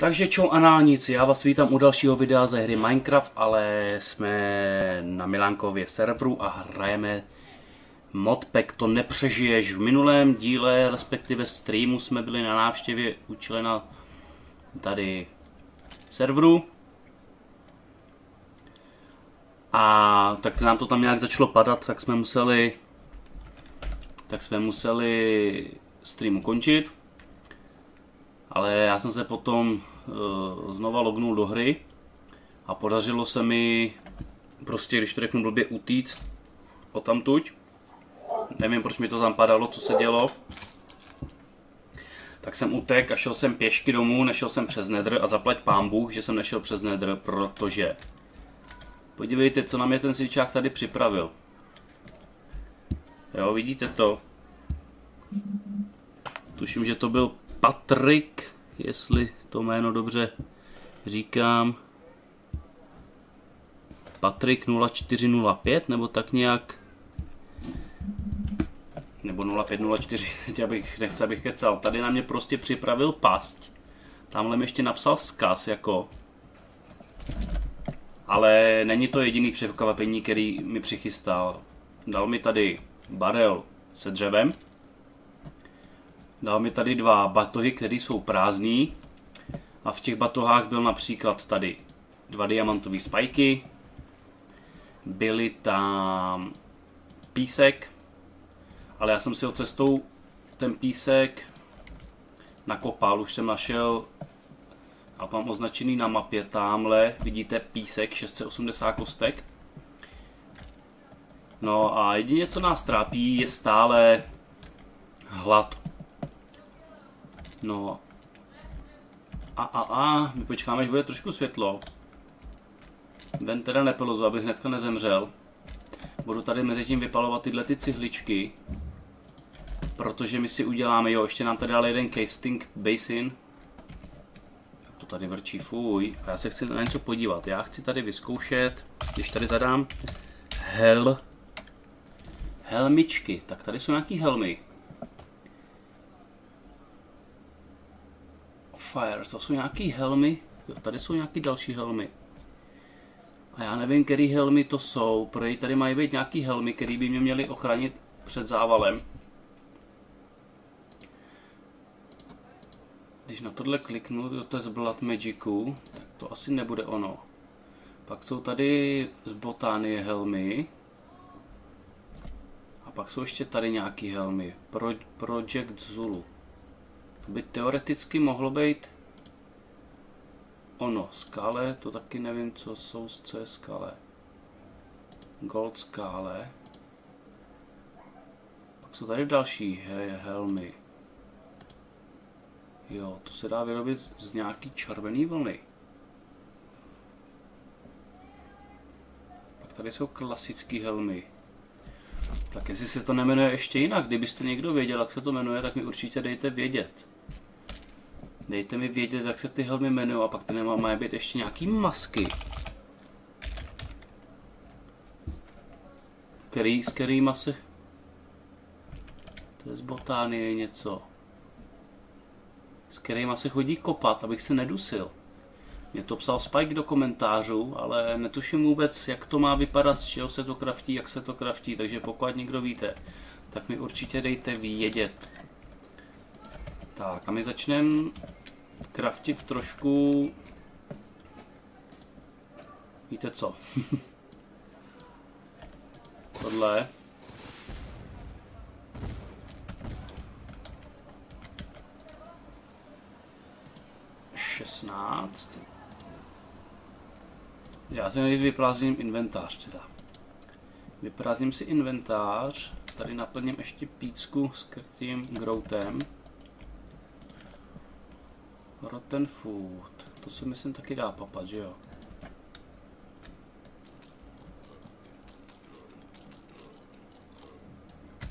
Takže čau análníci, já vás vítám u dalšího videa ze hry Minecraft, ale jsme na Milánkově serveru a hrajeme modpack To nepřežiješ. V minulém díle, respektive streamu, jsme byli na návštěvě u člena tady serveru. A tak nám to tam nějak začalo padat, tak jsme museli tak jsme museli stream ukončit. Ale já jsem se potom uh, znova lognul do hry a podařilo se mi prostě, když to řeknu blbě, utíct o tamtuť. Nevím, proč mi to tam padalo, co se dělo. Tak jsem utek a šel jsem pěšky domů, nešel jsem přes Nether a zaplať pán Bůh, že jsem nešel přes Nether, protože podívejte, co nám je ten svičák tady připravil. Jo, vidíte to? Tuším, že to byl Patrik, jestli to jméno dobře říkám. Patrik 0405, nebo tak nějak. Nebo 0504, teď abych, nechci, abych kecal. Tady na mě prostě připravil past. Tamhle mi ještě napsal vzkaz, jako. Ale není to jediný překvapení, který mi přichystal. Dal mi tady barel se dřevem, Mi tady dva batohy, které jsou prázdný. A v těch batohách byl například tady dva diamantové spajky. Byly tam písek, ale já jsem si ho cestou ten písek nakopal, už jsem našel a mám označený na mapě tamhle, vidíte písek 680 kostek. No a jedině co nás trápí je stále hlad No. A, a, a, my počkáme, až bude trošku světlo. Ven teda nepolozu, abych hnedka nezemřel. Budu tady mezi tím vypalovat tyhle ty cihličky. Protože my si uděláme, jo, ještě nám tady dal jeden casting basin. To tady vrčí, fuj. A já se chci na něco podívat. Já chci tady vyzkoušet, když tady zadám hel, helmičky. Tak tady jsou nějaký helmy. Fire, to jsou nějaký helmy, jo, tady jsou nějaký další helmy. A já nevím, který helmy to jsou, protože tady mají být nějaký helmy, které by mě měly ochránit před závalem. Když na tohle kliknu, to, to je z Blood Magicu, tak to asi nebude ono. Pak jsou tady z Botánie helmy. A pak jsou ještě tady nějaký helmy. Pro, Project Zulu. By teoreticky mohlo být ono. Skále, to taky nevím, co jsou, co je skále. Gold skále. Pak jsou tady další he, helmy. Jo, to se dá vyrobit z nějaký červený vlny. Pak tady jsou klasické helmy. Tak jestli se to nemenuje ještě jinak, kdybyste někdo věděl, jak se to jmenuje, tak mi určitě dejte vědět. Dejte mi vědět, jak se ty helmy jmenují a pak tady mají být ještě nějaký masky. Který, s kterýma se... To je z botánie něco. S kterýma se chodí kopat, abych se nedusil. Mě to psal Spike do komentářů, ale netuším vůbec, jak to má vypadat, z čeho se to kraftí, jak se to kraftí, takže pokud někdo víte, tak mi určitě dejte vědět. Tak a my začneme kraftit trošku... Víte co? Tohle. Šestnáct. Já si nejdřív vyprázdním inventář teda. Vyprázdním si inventář, tady naplním ještě pícku s tím groutem. Rotten food. To se myslím taky dá papat, že jo?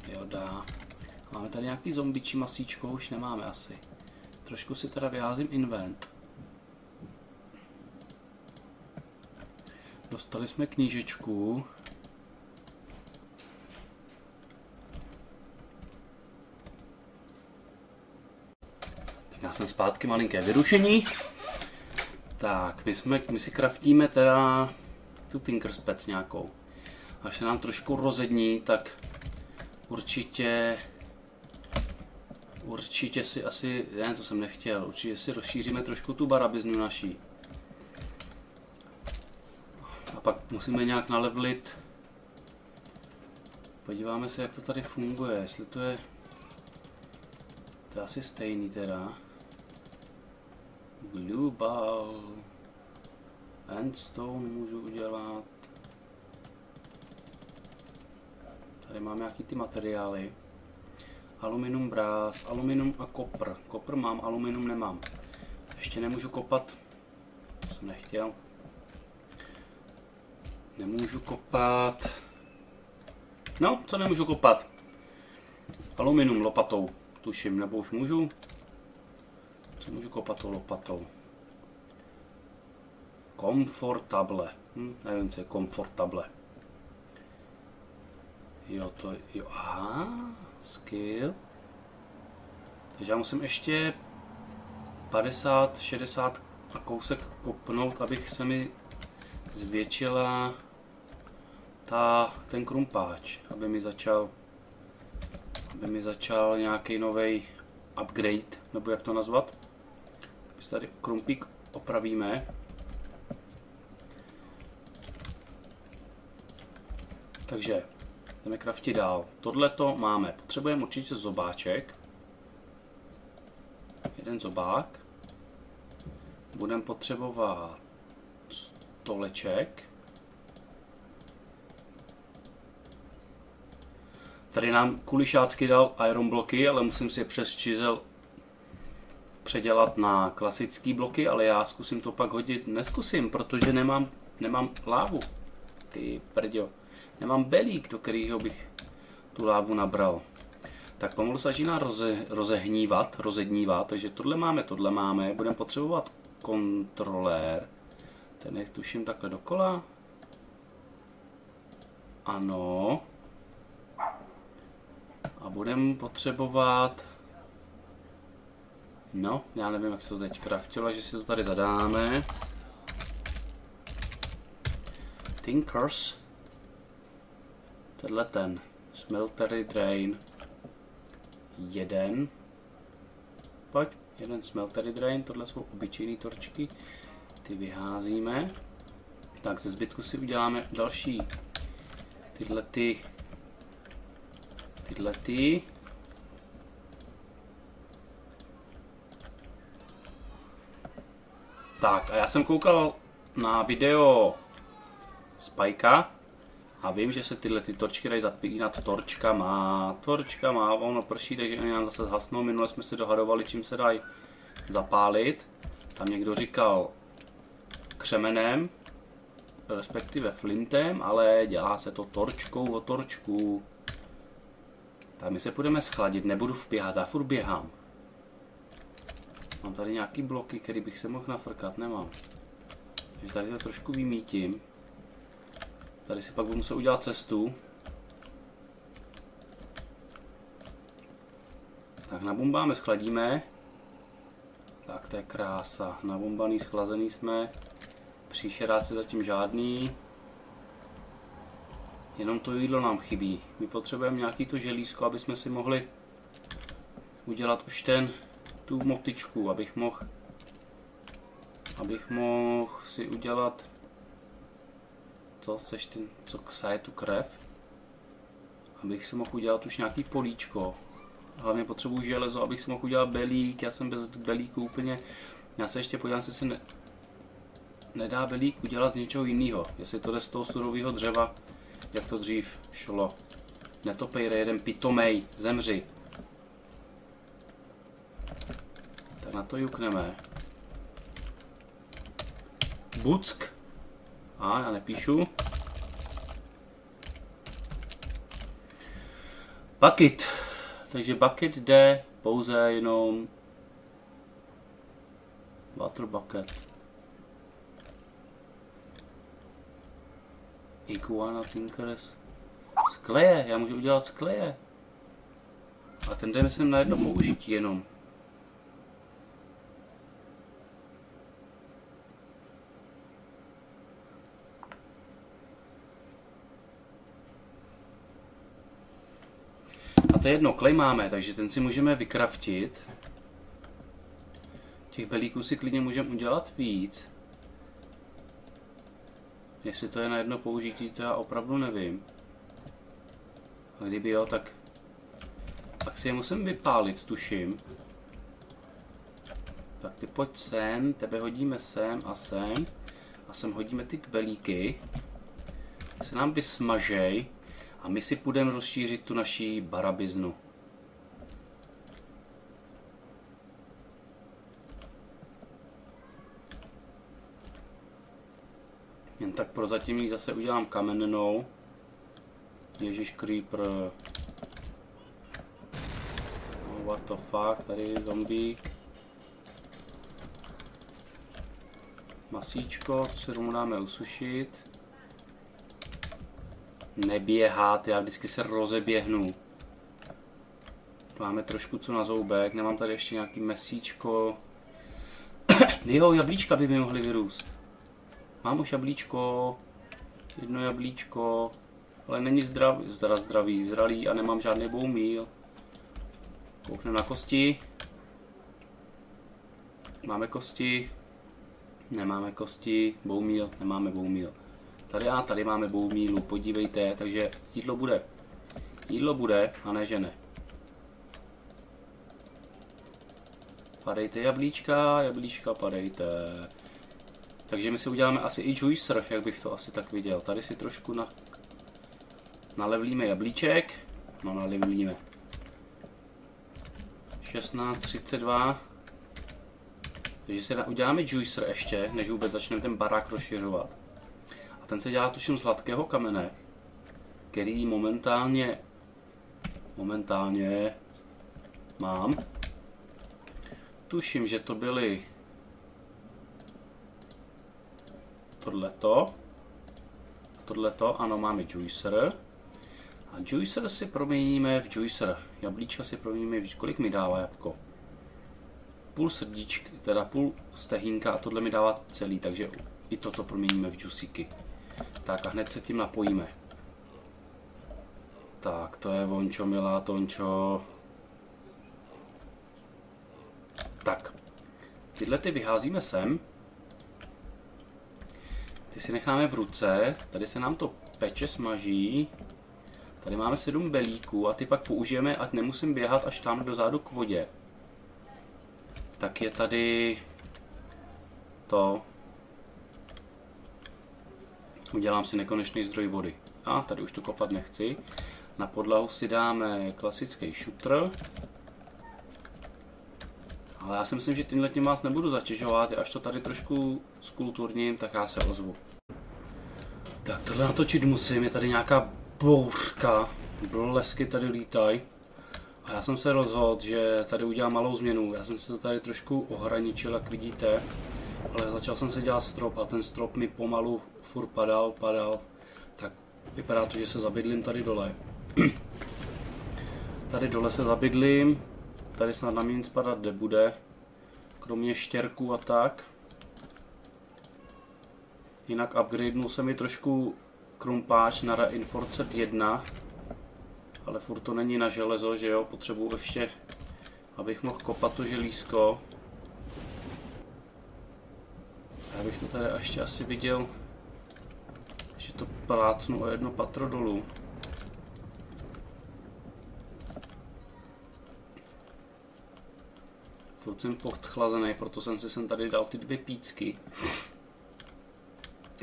Jo, dá. Máme tady nějaký zombičí masíčko, už nemáme asi. Trošku si teda vyházím invent. Dostali jsme knížečku. Já jsem zpátky malinké vyrušení. Tak, my, jsme, my si kraftíme teda tu Tinkerspec nějakou. Až se nám trošku rozední, tak určitě určitě si asi, ne, to jsem nechtěl, určitě si rozšíříme trošku tu barabiznu naší. A pak musíme nějak nalevlit. Podíváme se, jak to tady funguje, jestli to je, to je asi stejný teda. Global. Endstone můžu udělat. Tady mám nějaký ty materiály. Aluminium brás, aluminium a kopr. Kopr mám, aluminium nemám. Ještě nemůžu kopat. To jsem nechtěl. Nemůžu kopat. No, co nemůžu kopat? Aluminium lopatou, tuším, nebo už můžu? Co můžu kopat tou lopatou? Komfortable. Hm, nevím, co je komfortable. Jo, to jo, aha, skill. Takže já musím ještě 50, 60 a kousek kopnout, abych se mi zvětšila ta, ten krumpáč, aby mi začal aby mi začal nějaký nový upgrade, nebo jak to nazvat. Když tady krumpík opravíme. Takže jdeme kraftit dál. Tohle to máme. Potřebujeme určitě zobáček. Jeden zobák. Budeme potřebovat stoleček. Tady nám kulišácky dal iron bloky, ale musím si je přes čizel předělat na klasické bloky, ale já zkusím to pak hodit. Neskusím, protože nemám, nemám lávu. Ty prďo. Nemám belík, do kterého bych tu lávu nabral. Tak pomalu se začíná roze, rozehnívat, rozednívat, takže tohle máme, tohle máme. Budeme potřebovat kontrolér. Ten je tuším takhle dokola. Ano. A budeme potřebovat... No, já nevím, jak se to teď kraftilo, že si to tady zadáme. Tinkers. Tenhle ten. Smeltery Drain. Jeden. Pojď, jeden Smeltery Drain, tohle jsou obyčejné torčky. Ty vyházíme. Tak ze zbytku si uděláme další tyhle ty tyhle ty. Tak a já jsem koukal na video Spajka a vím, že se tyhle ty torčky dají zapínat torčkama. Torčkama, ono prší, takže oni nám zase zhasnou. Minule jsme se dohadovali, čím se dají zapálit. Tam někdo říkal křemenem, respektive flintem, ale dělá se to torčkou o torčku. Tak my se budeme schladit, nebudu vběhat, já furt běhám. Mám tady nějaký bloky, který bych se mohl nafrkat, nemám. Takže tady to trošku vymítím. Tady si pak budu muset udělat cestu. Tak nabumbáme, schladíme. Tak to je krása. Nabumbaný, schlazený jsme. Příšeráci zatím žádný. Jenom to jídlo nám chybí. My potřebujeme nějaký to želízko, aby jsme si mohli udělat už ten, tu motičku, abych mohl abych mohl si udělat co, seš ten, co ksaje tu krev, abych si mohl udělat už nějaký políčko. Hlavně potřebuji železo, abych si mohl udělat belík, já jsem bez belíku úplně, já se ještě podívám, jestli se ne, nedá belík udělat z něčeho jiného, jestli to jde z toho surového dřeva, jak to dřív šlo. Netopejre, jeden pitomej, zemři. Tak na to jukneme. Buck. A, já nepíšu. Bucket. Takže bucket jde pouze jenom water bucket. Iguana Tinkers. Skleje, já můžu udělat skleje. A ten jde myslím na jedno použití jenom. Je jedno, klej máme, takže ten si můžeme vykraftit. Těch belíků si klidně můžeme udělat víc. Jestli to je na jedno použití, to já opravdu nevím. A kdyby jo, tak... Tak si je musím vypálit, tuším. Tak ty pojď sem, tebe hodíme sem a sem. A sem hodíme ty kbelíky. Se nám vysmažej. A my si půjdeme rozšířit tu naší barabiznu. Jen tak prozatím ji zase udělám kamennou. Ježíš Creeper. Oh, what the fuck, tady je zombík. Masíčko, to si rovnou dáme usušit. Neběhat, já vždycky se rozeběhnu. Máme trošku co na zoubek, nemám tady ještě nějaký mesíčko. jo, jablíčka by mi mohly vyrůst. Mám už jablíčko, jedno jablíčko, ale není zdrav, zdra zdravý, zralý a nemám žádný boumíl. Koukne na kosti. Máme kosti. Nemáme kosti. Boumíl. Nemáme boumíl. Tady a tady máme boumílu. Podívejte. Takže jídlo bude. Jídlo bude a ne že ne. Padejte jablíčka, jablíčka padejte. Takže my si uděláme asi i juicer, jak bych to asi tak viděl. Tady si trošku na, nalevlíme jablíček. No nalevlíme. 16.32. Takže si uděláme juicer ještě, než vůbec začneme ten barák rozšiřovat. Ten se dělá tuším z hladkého kamene, který momentálně momentálně mám. Tuším, že to byly tohleto. Tohleto, ano, máme juicer. A juicer si proměníme v juicer. Jablíčka si proměníme v kolik mi dává jabko. Půl srdíčky, teda půl stehínka a tohle mi dává celý, takže i toto proměníme v juicyky. Tak a hned se tím napojíme. Tak, to je vončo, milá tončo. Tak, tyhle ty vyházíme sem. Ty si necháme v ruce, tady se nám to peče, smaží. Tady máme sedm belíků a ty pak použijeme, ať nemusím běhat až tam dozadu k vodě. Tak je tady to. Udělám si nekonečný zdroj vody. A tady už to kopat nechci. Na podlahu si dáme klasický šutr. Ale já si myslím, že tímhle tím vás nebudu zatěžovat, až to tady trošku skulturním, tak já se ozvu. Tak tohle natočit musím, je tady nějaká bouřka, blesky tady lítají. A já jsem se rozhodl, že tady udělám malou změnu. Já jsem se to tady trošku ohraničil, jak vidíte. Ale začal jsem se dělat strop a ten strop mi pomalu furt padal, padal. Tak vypadá to, že se zabydlím tady dole. tady dole se zabydlím. Tady snad na mě nic padat nebude. Kromě štěrků a tak. Jinak upgradenul se mi trošku krumpáč na Reinforced 1. Ale furt to není na železo, že jo, potřebuji ještě, abych mohl kopat to želízko. Já bych to tady ještě asi viděl, že to plácnu o jedno patro dolů. Furt jsem podchlazený, proto jsem si sem tady dal ty dvě pícky.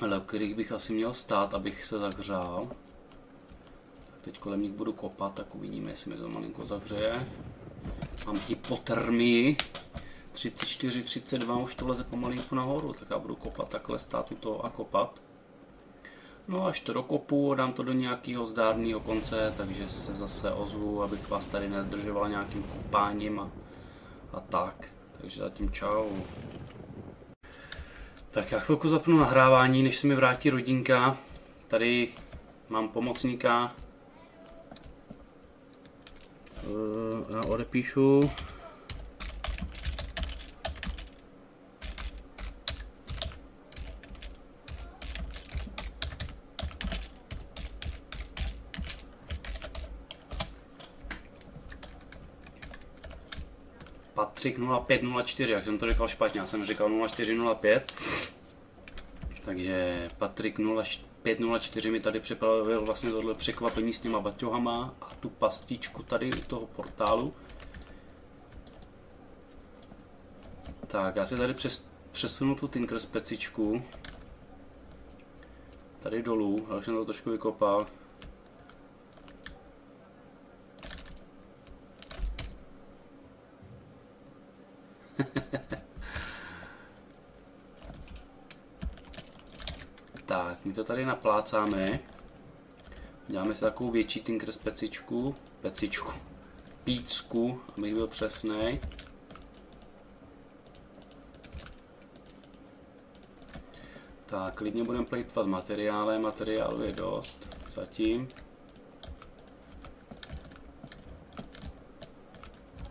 Ale o kterých bych asi měl stát, abych se zahřál. Tak teď kolem nich budu kopat, tak uvidíme, jestli mi to malinko zahřeje. Mám hypotermii. 34, 32, už to leze pomalinku nahoru, tak já budu kopat takhle, stát u toho a kopat. No až to dokopu, dám to do nějakého zdárného konce, takže se zase ozvu, abych vás tady nezdržoval nějakým kopáním a, a tak. Takže zatím čau. Tak já chvilku zapnu nahrávání, než se mi vrátí rodinka. Tady mám pomocníka. Eh, já odepíšu. Patrik 0504, jak jsem to říkal špatně, já jsem říkal 0405. Takže Patrik 0504 mi tady připravil vlastně tohle překvapení s těma baťohama a tu pastičku tady u toho portálu. Tak, já si tady přes, přesunu tu Tinker specičku. Tady dolů, já už jsem to trošku vykopal. tak, my to tady naplácáme. Děláme si takovou větší Tinker specičku, pecičku, pícku, abych byl přesný. Tak, klidně budeme plejtvat materiálem, materiálu je dost, zatím.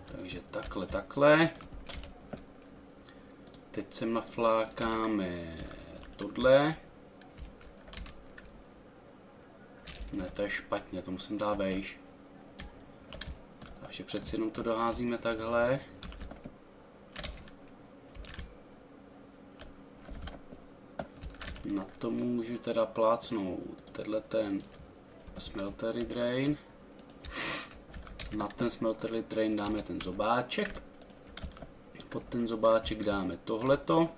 Takže takhle, takhle. Teď sem naflákáme tohle. Ne, to je špatně, to musím dát vejš. Takže přeci jenom to doházíme takhle. Na to můžu teda plácnout tenhle ten smeltery drain. Na ten smeltery drain dáme ten zobáček. Pod ten zobáček dáme tohleto.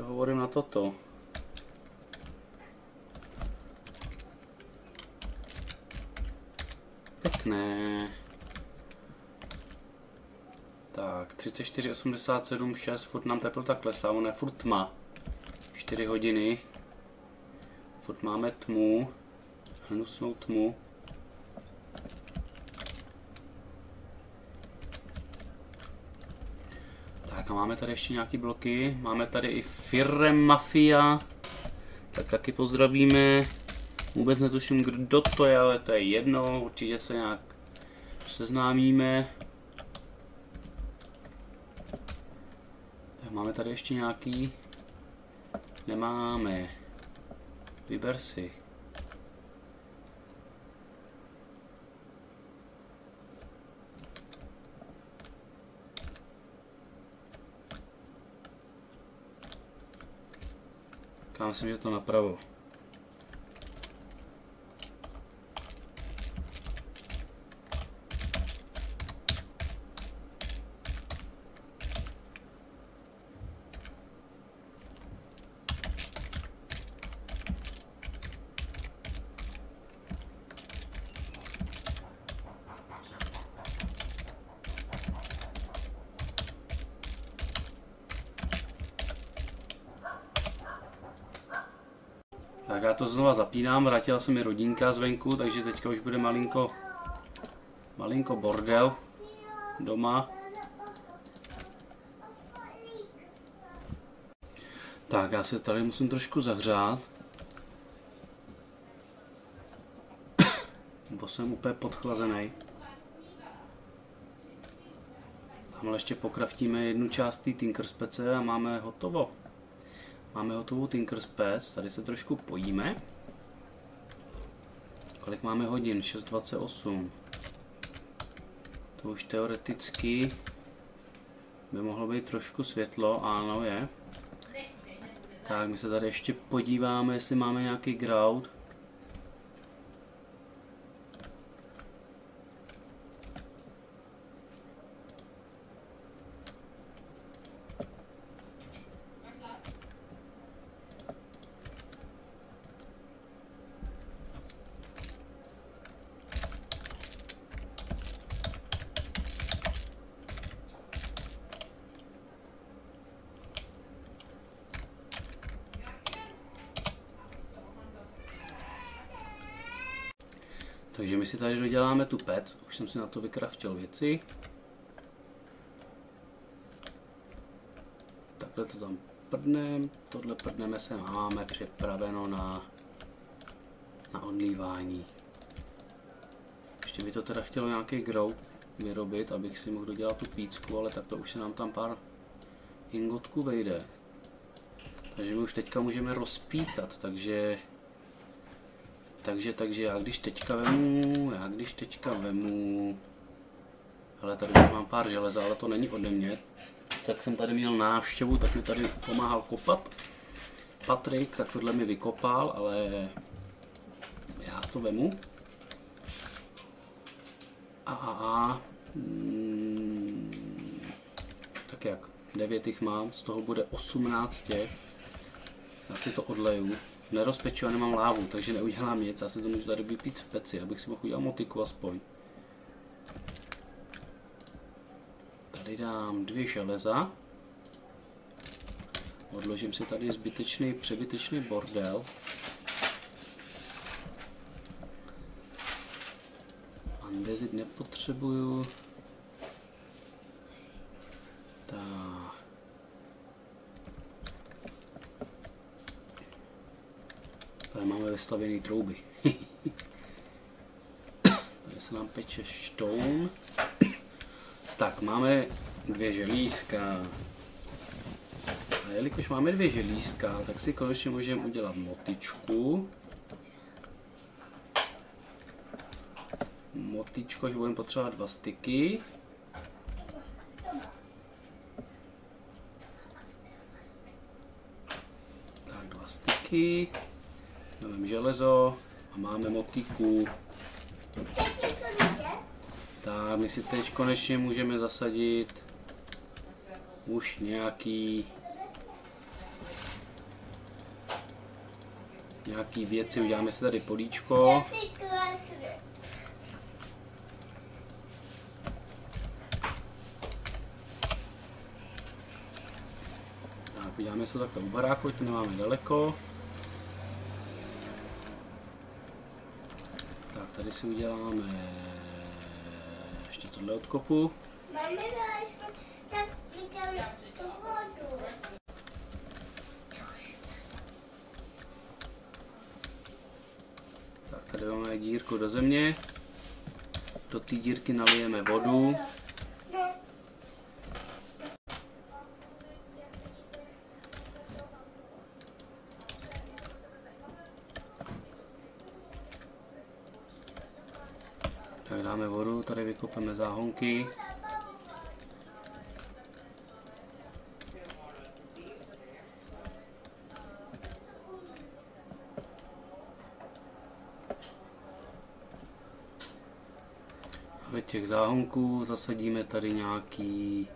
Co hovorím na toto? Pěkné. Tak, 34, 87, 6, furt nám teplota klesá, ono je furt tma. 4 hodiny. Furt máme tmu. Hnusnou tmu. A máme tady ještě nějaký bloky. Máme tady i Firem Mafia. Tak taky pozdravíme. Vůbec netuším, kdo to je, ale to je jedno. Určitě se nějak seznámíme. Tak máme tady ještě nějaký. Nemáme. Vyber si. Já myslím, že to napravo. Tak já to znova zapínám, vrátila se mi rodinka zvenku, takže teďka už bude malinko, malinko bordel doma. Tak já se tady musím trošku zahřát. Bo jsem úplně podchlazený. Tamhle ještě pokraftíme jednu část té Tinkerspece a máme hotovo. Máme hotovou Tinkerspec, tady se trošku pojíme. Kolik máme hodin? 6.28. To už teoreticky by mohlo být trošku světlo, ano je. Tak my se tady ještě podíváme, jestli máme nějaký grout. Takže my si tady doděláme tu pec, už jsem si na to vykraftil věci. Takhle to tam prdnem, tohle prdneme se máme připraveno na, na odlívání. Ještě by to teda chtělo nějaký grout vyrobit, abych si mohl dodělat tu pícku, ale takhle už se nám tam pár ingotků vejde. Takže my už teďka můžeme rozpíkat, takže Takže, takže já když teďka vemu, já když teďka vemu, ale tady mám pár železa, ale to není ode mě, tak jsem tady měl návštěvu, tak mi tady pomáhal kopat. Patrik, tak tohle mi vykopal, ale já to vemu. A, a, a. Hmm, tak jak? 9 jich mám, z toho bude 18 těch. Já si to odleju. Nerozpeču a nemám lávu, takže neudělám nic. Já si to můžu tady vypít v peci, abych si mohl udělat motiku aspoň. Tady dám dvě železa. Odložím si tady zbytečný, přebytečný bordel. Andezit nepotřebuju. Tak. Tady máme vystavěný trouby. tady se nám peče stone. Tak, máme dvě želízka. A jelikož máme dvě želízka, tak si konečně můžeme udělat motičku. Motičko, že budeme potřebovat dva styky. Tak, dva styky. Železo a máme motiku. Tak, my si teď konečně můžeme zasadit už nějaký nějaký věci, uděláme si tady políčko. Tak, uděláme to takto u baráku, to nemáme daleko. Tak, tady si uděláme ještě tohle odkopu. Máme tak vodu. Tak, tady máme dírku do země. Do té dírky nalijeme vodu. Tak dáme vodu, tady A do těch záhonků zasadíme tady nějaký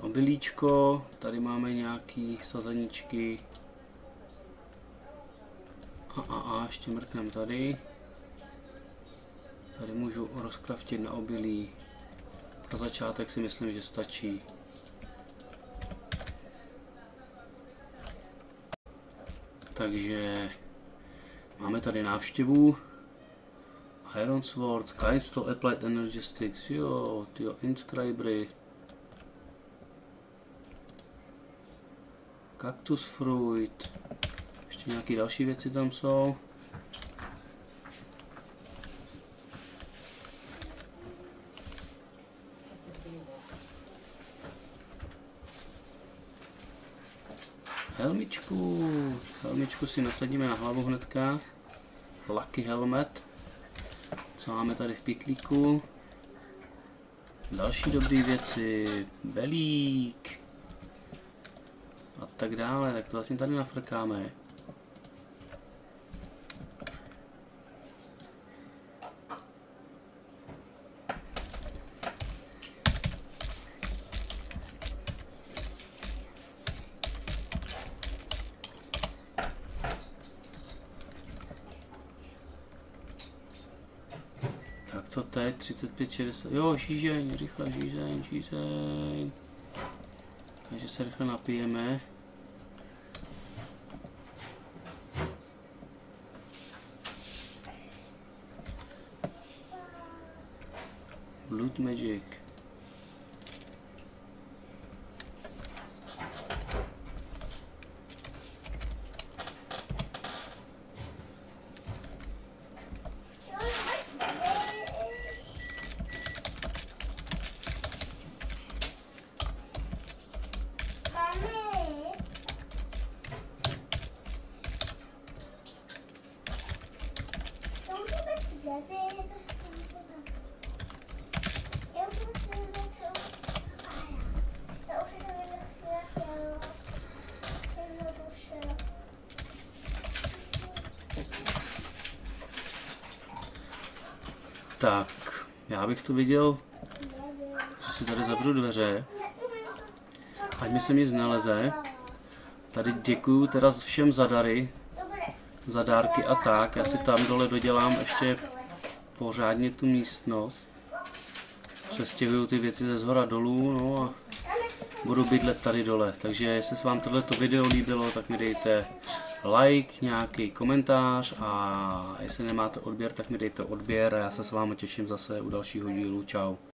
obilíčko, tady máme nějaký sazeničky. A, a, a, ještě mrknem tady. Tady můžu rozkraftit na obilí. Pro začátek si myslím, že stačí. Takže máme tady návštěvu. Iron Sword, Skysto, Applied Energy Sticks, jo, tyjo, Inscribery. Cactus Fruit. Ještě nějaké další věci tam jsou. Helmičku. Helmičku si nasadíme na hlavu hnedka. Lucky helmet. Co máme tady v pitlíku? Další dobré věci. Belík. A tak dále. Tak to vlastně tady nafrkáme. Co teď? 35, 60. Jo, žížeň, rychle žížeň, žížeň. Takže se rychle napijeme. Tak, já bych to viděl, že si tady zavřu dveře, ať mi se nic znaleze? Tady děkuju teda všem za dary, za dárky a tak. Já si tam dole dodělám ještě pořádně tu místnost. Přestěhuju ty věci ze zhora dolů, no a budu bydlet tady dole. Takže jestli se vám tohleto video líbilo, tak mi dejte like, nějaký komentář a jestli nemáte odběr, tak mi dejte odběr a já se s vámi těším zase u dalšího dílu. Čau.